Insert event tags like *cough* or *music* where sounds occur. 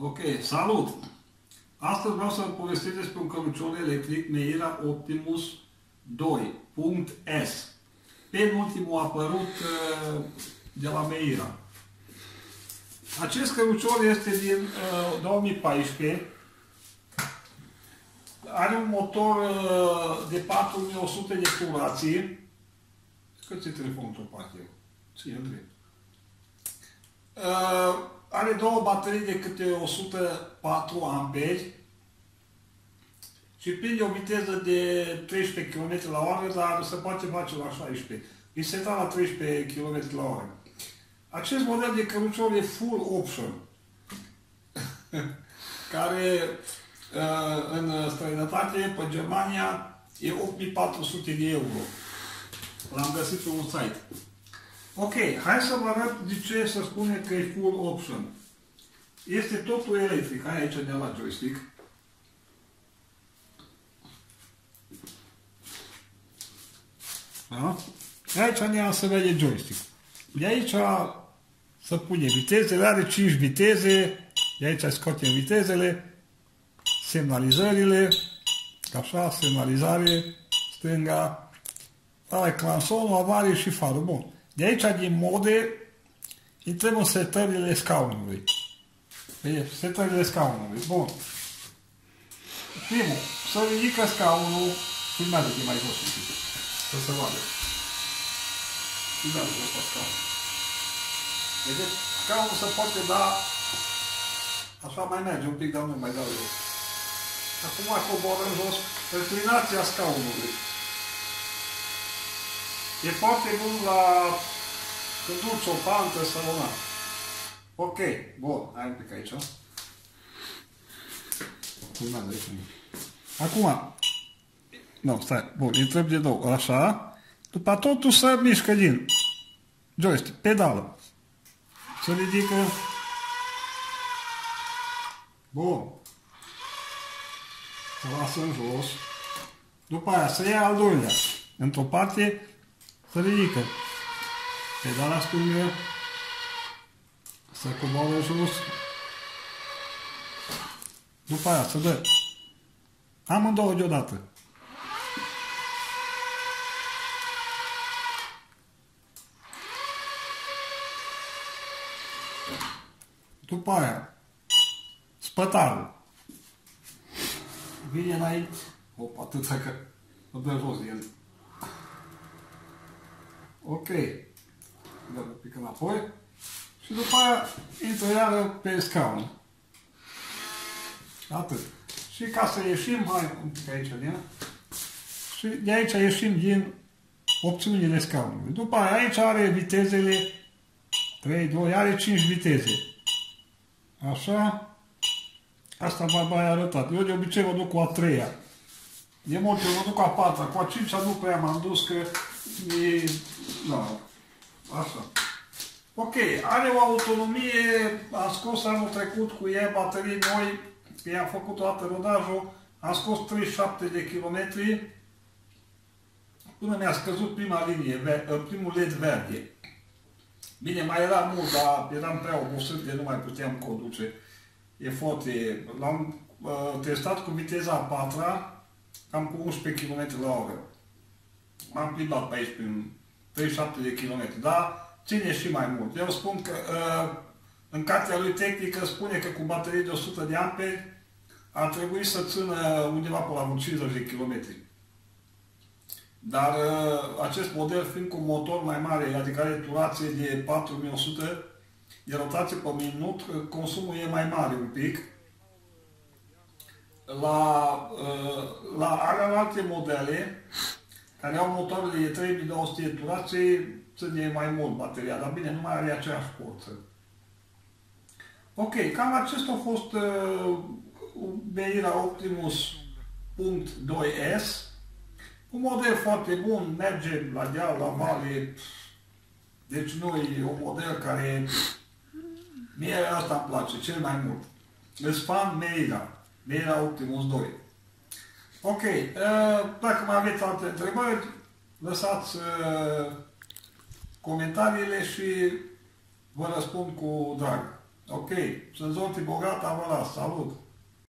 Ok, salut! Astăzi vreau să povestesc despre un cărucior electric Meira Optimus 2.S. Penultimul apărut uh, de la Meira. Acest cărucior este din uh, 2014. Are un motor uh, de 4100 de turații. Cât ți telefonul într-o parte? Ține drept. Uh, are două baterii de câte 104 amperi și prinde o viteză de 13 km la oră, dar se poate face la 16. E setat la 13 km la oră. Acest model de cărucior e full option, *laughs* care uh, în străinătate, pe Germania, e 8400 de euro. L-am găsit pe un site. Ok, hai să vă arăt de ce să spune că e full option. Este totul electric. Hai aici de la joystick. Da? Aici ne se vede joystick. De aici să pune vitezele, are 5 viteze, de aici scoatem vitezele, semnalizările, așa, semnalizare, stânga, are clansonul, avarie și farul. Bun. De aici, din mode, intrăm în setările scaunului. Vedeți, setările scaunului. Bun. Primul, să ridică scaunul, filmează de mai jos un pic, să se vadă. Filmează ăsta scaunul. Vedeți, scaunul se poate da, așa mai merge un pic, dar nu mai dau eu. Acum coboră în jos înclinația scaunului. E foarte bun la când duci o pantă sau una. Ok, bun, hai un pic aici. Urmează aici. Acum, nu, stai, bun, intrăm de două, așa. După totul să mișcă din joystick, pedală. Se ridică. Bun. Se lasă în jos. După aia să ia al doilea. Într-o parte să ridică. Pedala stângă. Să coboară jos. După aia să dă. Amândouă deodată. După aia, spătarul. Vine înainte. Opa, atâta că o dă jos din Ok. Dăm un pic înapoi. Și după aia intră iară pe scaun. Atât. Și ca să ieșim, hai un pic aici din și de aici ieșim din opțiunile scaunului. După aia aici are vitezele 3, 2, are 5 viteze. Așa. Asta v-am mai arătat. Eu de obicei mă duc cu a treia. De multe mă duc cu a patra. Cu a cincea nu prea m-am dus că e... Da. Așa. Ok, are o autonomie, am scos anul trecut cu ea baterii noi, i-am făcut o dată rodajul, am scos 37 de kilometri, până mi-a scăzut prima linie, primul LED verde. Bine, mai era mult, dar eram prea obosit de nu mai puteam conduce. E foarte... L-am uh, testat cu viteza a patra, cam cu 11 km la oră. M-am plimbat pe aici prin 37 de km, dar ține și mai mult. Eu spun că uh, în cartea lui tehnică spune că cu baterii de 100 de amperi ar trebui să țină undeva pe la 50 de km. Dar uh, acest model fiind cu un motor mai mare, adică are turație de 4100 de rotație pe minut, consumul e mai mare un pic. La, uh, la alte modele, care au motoarele de 3200 de turație, ține mai mult bateria, dar bine, nu mai are aceeași forță. Ok, cam acesta a fost uh, Beira Optimus .2S. Un model foarte bun, merge la deal, la vale, deci nu e un model care mie asta îmi place cel mai mult. Îți fan Meira, Meira Optimus 2. Ok, uh, dacă mai aveți alte întrebări, lăsați uh, comentariile și vă răspund cu drag. Ok, să zolti bogata, vă las, salut!